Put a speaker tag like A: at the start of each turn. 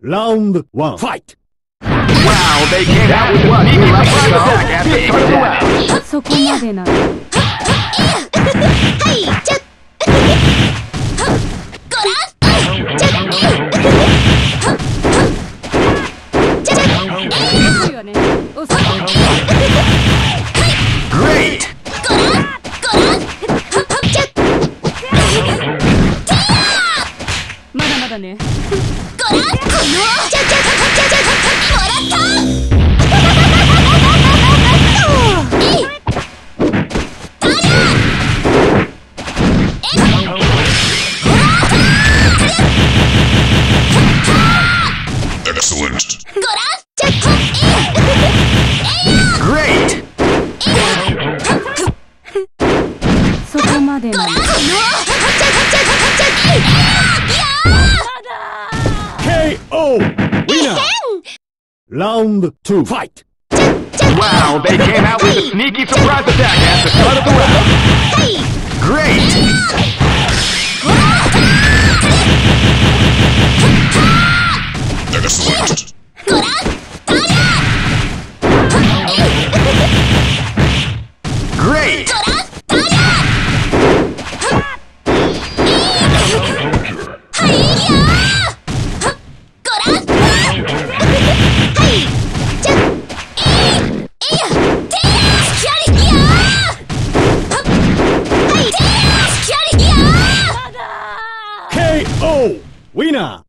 A: Round one. Fight!
B: Wow, they came out with one. He back at the start of.
C: So
D: come だね。
C: ご覧このちゃちゃちゃちゃちゃち
E: ゃ
C: もらっ
B: た
D: そこまでなの。
A: Round two. Fight!
B: Wow, they came out with a sneaky surprise attack at the start of the round. Great!
C: The.
B: Great!
C: Oh, Wiener.